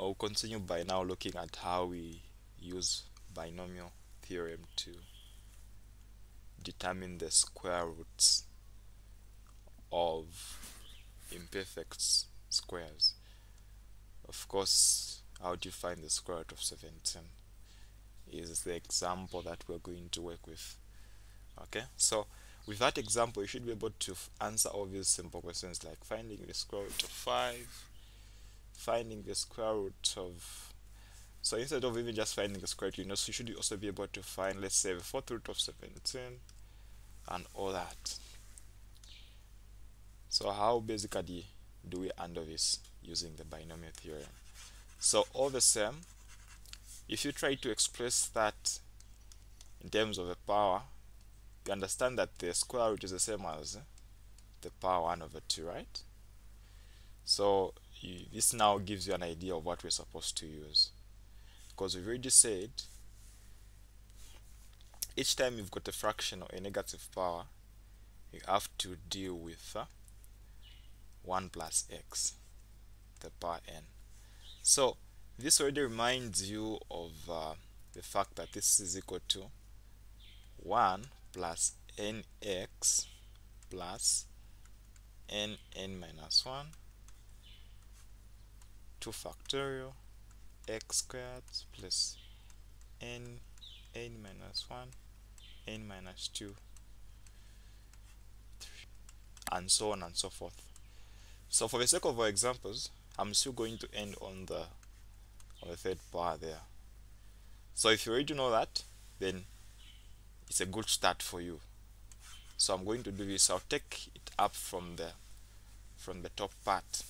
I'll continue by now looking at how we use binomial theorem to determine the square roots of imperfect squares. Of course, how do you find the square root of 17 is the example that we're going to work with. Okay, so with that example, you should be able to answer all these simple questions like finding the square root of 5, finding the square root of so instead of even just finding the square root you know so you should also be able to find let's say the fourth root of 17 and all that. So how basically do we handle this using the binomial theorem? So all the same if you try to express that in terms of a power you understand that the square root is the same as the power 1 over 2 right? So you, this now gives you an idea of what we're supposed to use. Because we've already said each time you've got a fraction or a negative power you have to deal with uh, 1 plus x the power n. So this already reminds you of uh, the fact that this is equal to 1 plus nx plus n n minus 1 2 factorial x squared plus n n minus 1 n minus 2 and so on and so forth. So for the sake of our examples I'm still going to end on the on the third power there. So if you already know that then it's a good start for you. So I'm going to do this. I'll take it up from the from the top part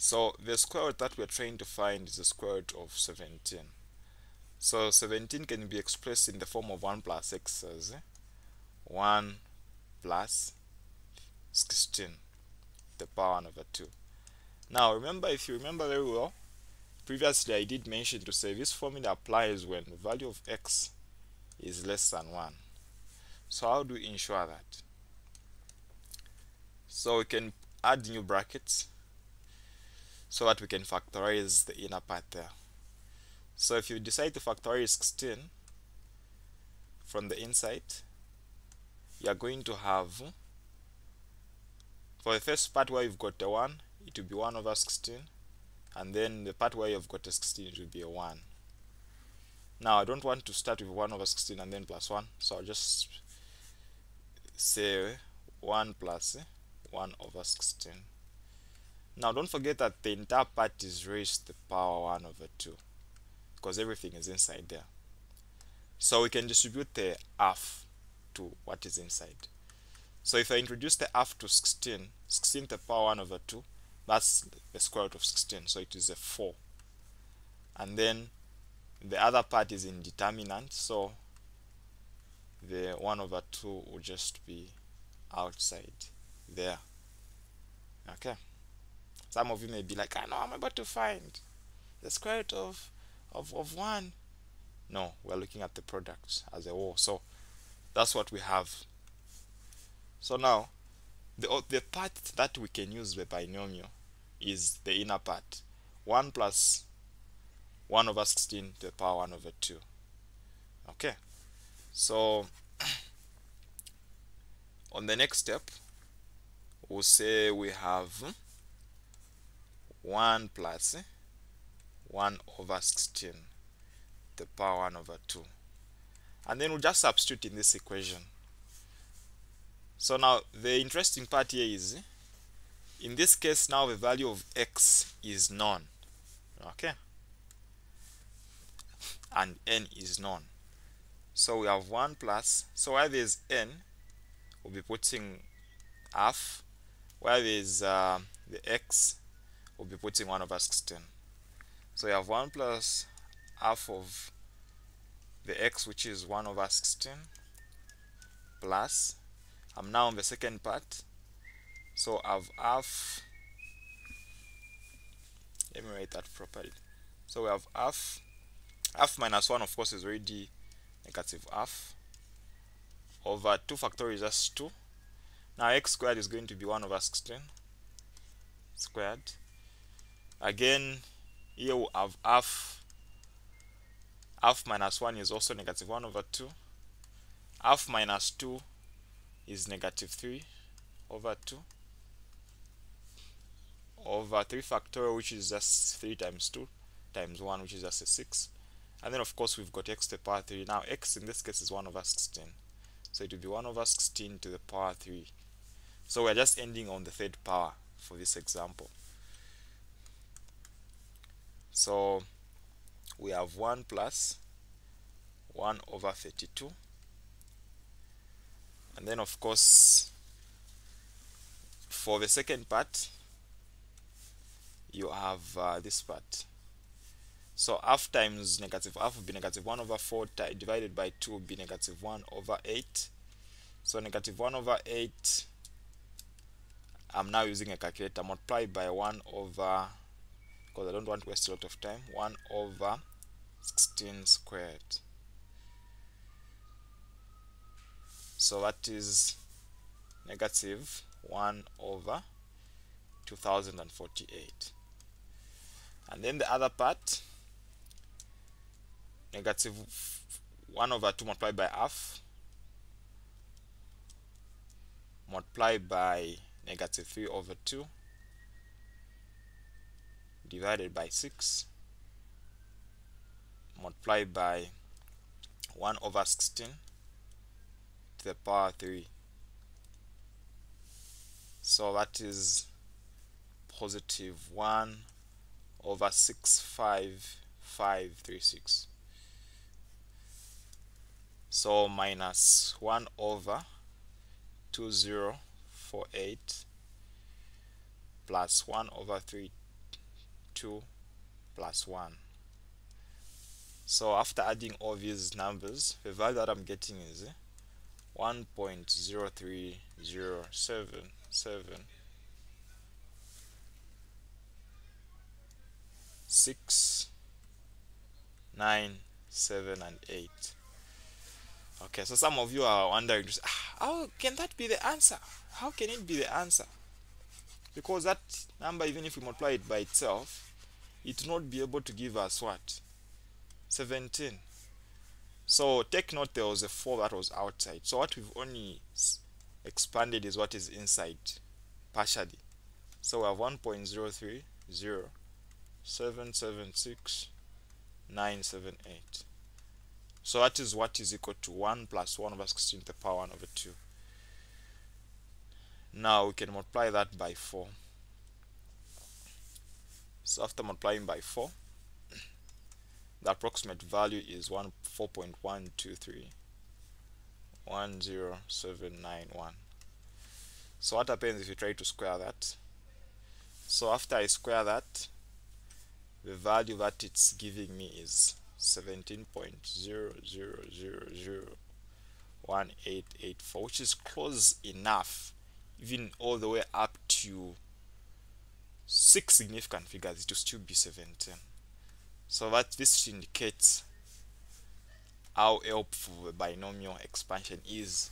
so the square root that we're trying to find is the square root of 17. So 17 can be expressed in the form of 1 plus x as 1 plus 16, the power 1 over 2. Now remember, if you remember very well, previously I did mention to say this formula applies when the value of x is less than 1. So how do we ensure that? So we can add new brackets so that we can factorize the inner part there. So if you decide to factorize 16 from the inside, you are going to have, for the first part where you've got a 1, it will be 1 over 16, and then the part where you've got a 16, it will be a 1. Now I don't want to start with 1 over 16 and then plus 1, so I'll just say 1 plus 1 over 16. Now don't forget that the entire part is raised to the power 1 over 2 because everything is inside there. So we can distribute the half to what is inside. So if I introduce the half to 16, 16 to the power 1 over 2, that's the square root of 16, so it is a 4. And then the other part is in determinant, so the 1 over 2 will just be outside there. Okay. Some of you may be like, ah, I know I'm about to find the square root of, of, of 1. No, we're looking at the product as a whole. So that's what we have. So now, the, oh, the part that we can use the binomial is the inner part. 1 plus 1 over 16 to the power 1 over 2. Okay. So on the next step, we'll say we have 1 plus 1 over 16 the power 1 over 2 and then we'll just substitute in this equation. So now the interesting part here is in this case now the value of x is known. Okay? And n is known. So we have 1 plus so where there's n we'll be putting half. Where there's uh, the x we'll be putting 1 over 16 so we have 1 plus half of the x which is 1 over 16 plus I'm now on the second part. So I've half let me write that properly. So we have half half minus 1 of course is already negative half over 2 factorial is just 2 now x squared is going to be 1 over 16 squared again here we have half half minus 1 is also negative 1 over 2 half minus 2 is negative 3 over 2 over 3 factorial which is just 3 times 2 times 1 which is just a 6 and then of course we've got x to the power 3 now x in this case is 1 over 16 so it will be 1 over 16 to the power 3 so we're just ending on the third power for this example so we have 1 plus 1 over 32 and then of course for the second part you have uh, this part. So half times negative half will be negative 1 over 4 divided by 2 will be negative 1 over 8 so negative 1 over 8 I'm now using a calculator multiply by 1 over because I don't want to waste a lot of time 1 over 16 squared. So that is negative 1 over 2048 and then the other part negative 1 over 2 multiplied by half multiplied by negative 3 over 2 divided by 6 multiplied by 1 over 16 to the power 3 so that is positive 1 over 65536 so minus 1 over 2048 plus 1 over 3 2 plus 1 so after adding all these numbers the value that I'm getting is 1.03077 6 9 7 and 8 okay so some of you are wondering ah, how can that be the answer? How can it be the answer? Because that number even if we multiply it by itself it will not be able to give us what? 17 so take note there was a 4 that was outside. So what we've only expanded is what is inside partially. So we have 1.030 776 978 so that is what is equal to 1 plus 1 over 16 to the power 1 over 2 now we can multiply that by 4 so after multiplying by 4 the approximate value is 1 4.123 10791 so what happens if you try to square that? So after I square that the value that it's giving me is 17.00001884 which is close enough even all the way up to six significant figures it will still be 17 so that this indicates how helpful the binomial expansion is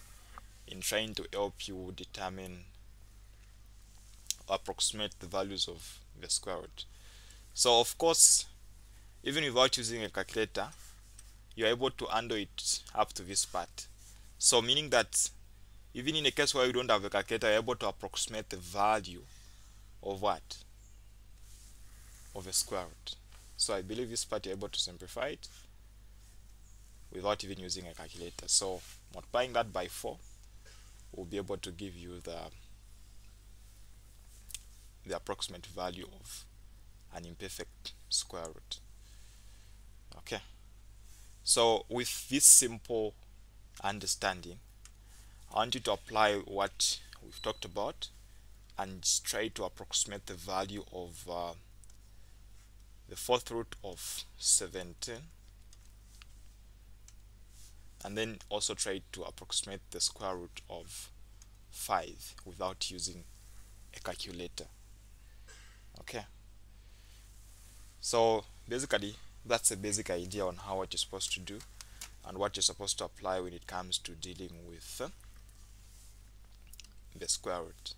in trying to help you determine approximate the values of the square root. So of course even without using a calculator you're able to handle it up to this part. So meaning that even in a case where you don't have a calculator you're able to approximate the value of what of a square root. So I believe this part you're able to simplify it without even using a calculator. So multiplying that by 4 will be able to give you the the approximate value of an imperfect square root. Okay. So with this simple understanding I want you to apply what we've talked about and try to approximate the value of uh, the fourth root of 17 and then also try to approximate the square root of 5 without using a calculator. Okay? So basically that's a basic idea on how what you're supposed to do and what you're supposed to apply when it comes to dealing with uh, the square root